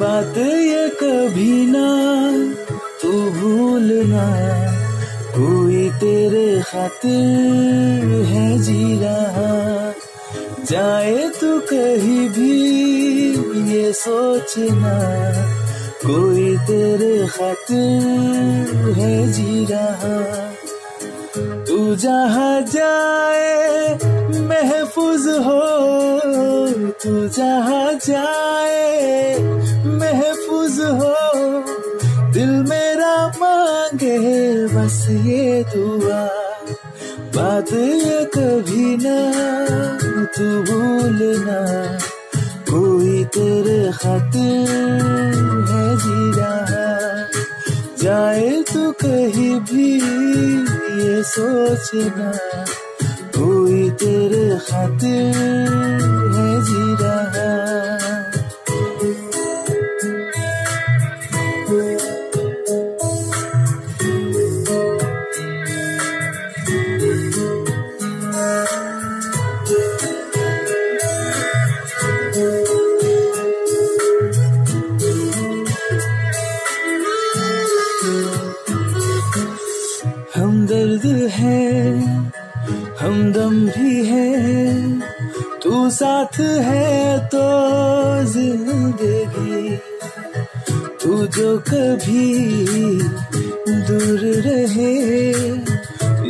बात ये कभी ना, तू भूलना कोई तेरे खातिर है जी रहा। जाए तू कहीं भी ये सोचना कोई तेरे खातिर है जी रहा। तू जहाँ जाए महफूज हो, तू जहाँ जाए हो। दिल मेरा मांगे, बस ये दुआ। बात ये कभी ना, तू भूलना। कोई तेरे खातिर है जी रहा जाए तू कहीं भी, ये सोचना। कोई तेरे खातिर है जी रहा हमदम भी है, तू साथ है तो ज़िंदगी। तू जो कभी दूर रहे,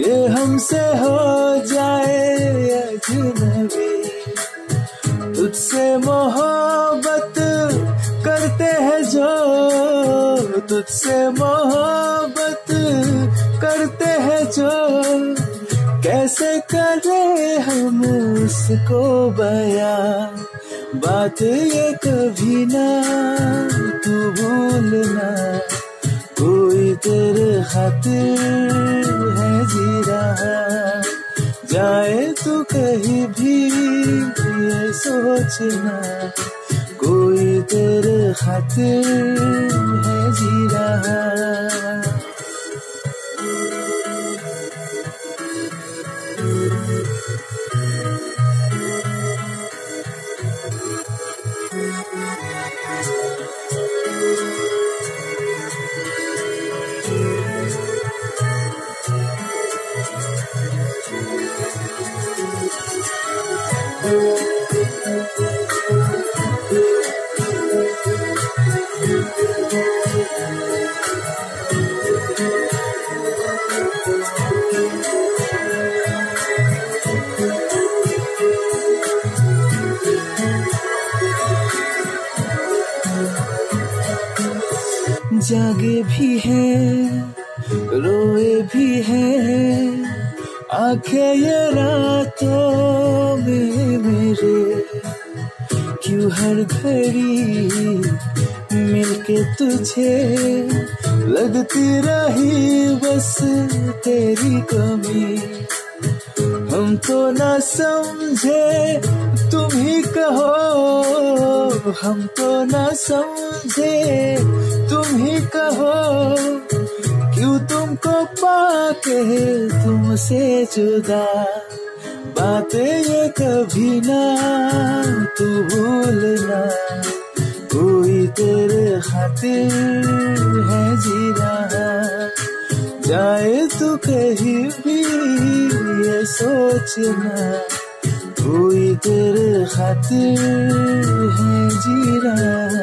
ये हमसे हो जाए अजनबी। तुझसे मोहब्बत करते हैं जो, तुझसे मोहब्बत करते हैं जो। कैसे करे हम उसको बया। बात ये कभी ना, तू भूलना कोई तेरे खातिर है जी रहा जाए तू कहीं भी, ये सोचना कोई तेरे खातिर है जी रहा जागे भी है रोए भी है आँखें ये रातों में मेरे, क्यों हर घड़ी मिलके तुझे लगती रही बस तेरी कमी? हम तो ना समझे, तुम ही कहो। हम तो ना समझे, तुम ही कहो। पाके तुमसे जुदा। बातें ये कभी ना, तू भूलना कोई तेरे खातिर है जी रहा जाए तू कहीं भी, ये सोचना। कोई तेरे खातिर है जी रहा